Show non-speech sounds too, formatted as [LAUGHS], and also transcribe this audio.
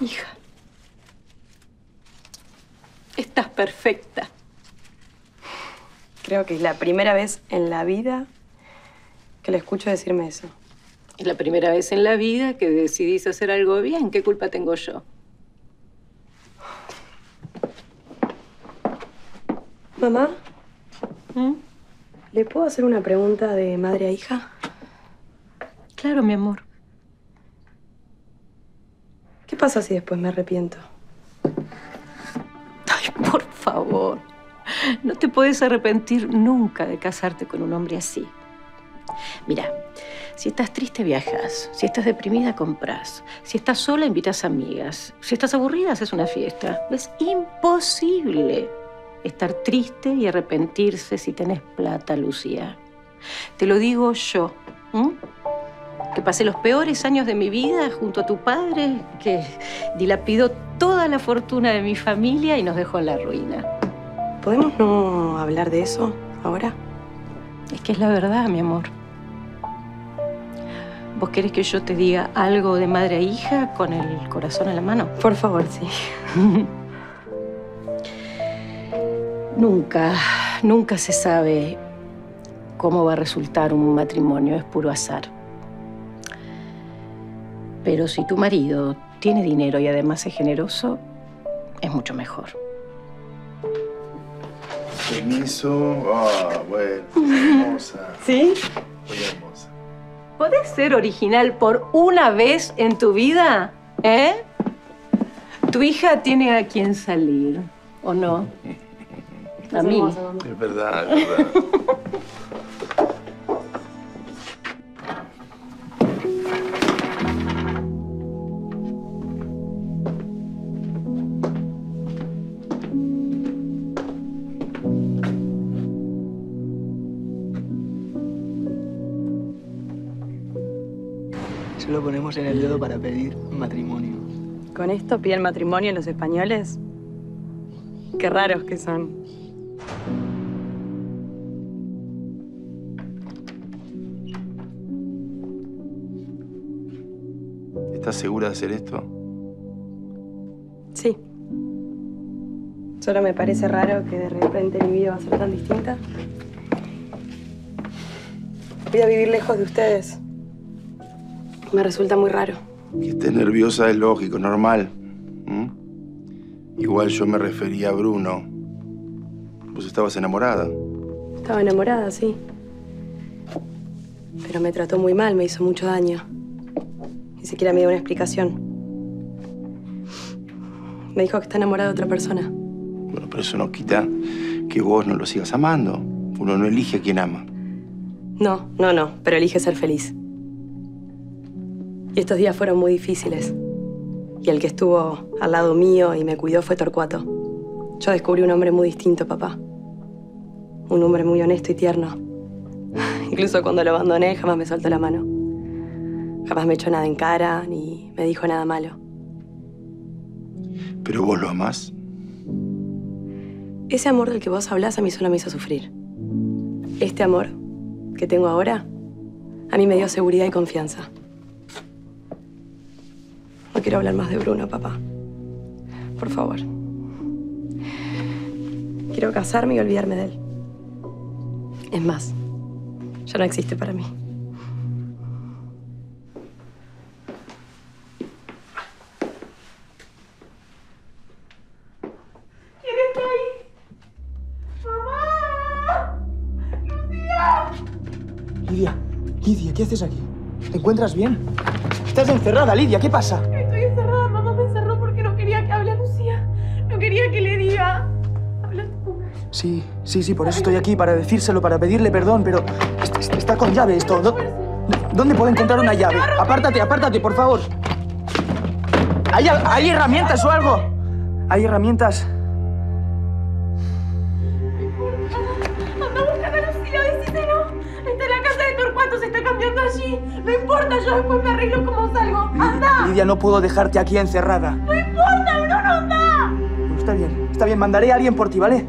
Hija, estás perfecta. Creo que es la primera vez en la vida que le escucho decirme eso. Es la primera vez en la vida que decidís hacer algo bien. ¿Qué culpa tengo yo? Mamá, ¿Mm? ¿le puedo hacer una pregunta de madre a hija? Claro, mi amor. ¿Qué pasa si después me arrepiento? Ay, por favor. No te puedes arrepentir nunca de casarte con un hombre así. Mira, si estás triste, viajas. Si estás deprimida, compras. Si estás sola, invitas amigas. Si estás aburrida, haces una fiesta. Es imposible estar triste y arrepentirse si tenés plata, Lucía. Te lo digo yo. Que pasé los peores años de mi vida junto a tu padre, que dilapidó toda la fortuna de mi familia y nos dejó en la ruina. ¿Podemos no hablar de eso ahora? Es que es la verdad, mi amor. ¿Vos querés que yo te diga algo de madre a hija con el corazón en la mano? Por favor, sí. [LAUGHS] Nunca, nunca se sabe cómo va a resultar un matrimonio, es puro azar. Pero si tu marido tiene dinero y además es generoso, es mucho mejor. Permiso. Ah, bueno. [LAUGHS] Hermosa. ¿Sí? Muy hermosa. ¿Podés ser original por una vez en tu vida? ¿Eh? Tu hija tiene a quien salir, ¿o no? [LAUGHS] A mí. Es verdad, es verdad. Solo ponemos en el dedo para pedir matrimonio. ¿Con esto piden matrimonio los españoles? Qué raros que son. ¿Estás segura de hacer esto? Sí. Solo me parece raro que de repente mi vida va a ser tan distinta. Voy a vivir lejos de ustedes. Me resulta muy raro. Que estés nerviosa es lógico, normal. ¿Mm? Igual yo me refería a Bruno. Vos estabas enamorada. Estaba enamorada, sí. Pero me trató muy mal, me hizo mucho daño. Ni siquiera me dio una explicación. Me dijo que está enamorado de otra persona. Bueno, pero eso no quita que vos no lo sigas amando. Uno no elige a quien ama. No, no, no, pero elige ser feliz. Y estos días fueron muy difíciles. Y el que estuvo al lado mío y me cuidó fue Torcuato. Yo descubrí un hombre muy distinto, papá. Un hombre muy honesto y tierno. [LAUGHS] Incluso cuando lo abandoné, jamás me soltó la mano. Jamás me echó nada en cara, ni me dijo nada malo. Pero vos lo amás. Ese amor del que vos hablás a mí solo me hizo sufrir. Este amor que tengo ahora, a mí me dio seguridad y confianza. No quiero hablar más de Bruno, papá. Por favor. Quiero casarme y olvidarme de él. Es más, ya no existe para mí. Lidia, Lidia, ¿qué haces aquí? ¿Te encuentras bien? Estás encerrada, Lidia, ¿qué pasa? Sí, sí, sí, por eso estoy aquí, para decírselo, para pedirle perdón, pero est- est- está con llave esto. ¿Dó- ¿Dónde puedo encontrar una llave? Apártate, apártate, por favor. ¿Hay, hay herramientas o algo? ¿Hay herramientas? Anda a buscar a Lucía, decíselo. Está en la casa de Torcuato, se está cambiando allí. No importa, yo después me arreglo como salgo. ¡Anda! Lidia, no puedo dejarte aquí encerrada. ¡No importa, Bruno, anda! Bueno, está bien, está bien, mandaré a alguien por ti, ¿vale?